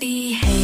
just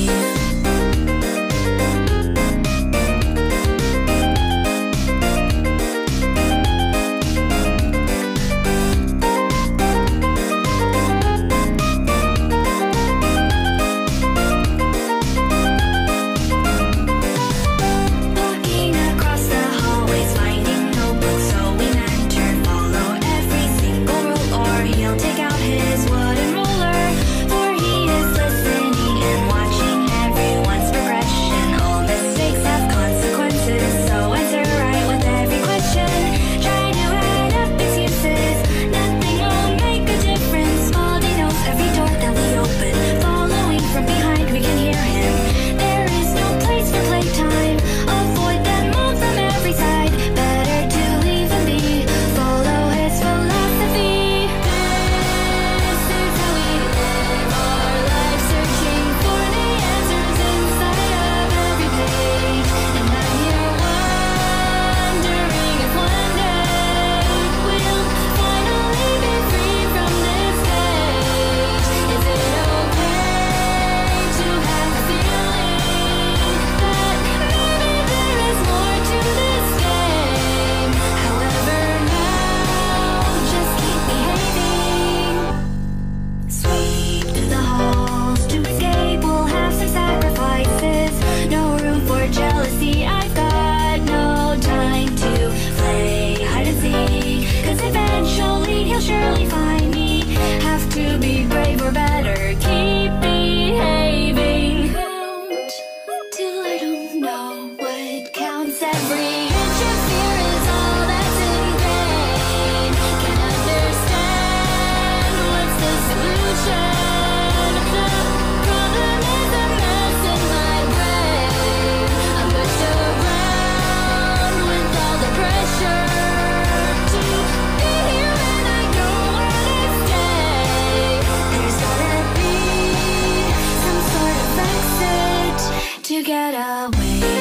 surely find me. Have to be. get away.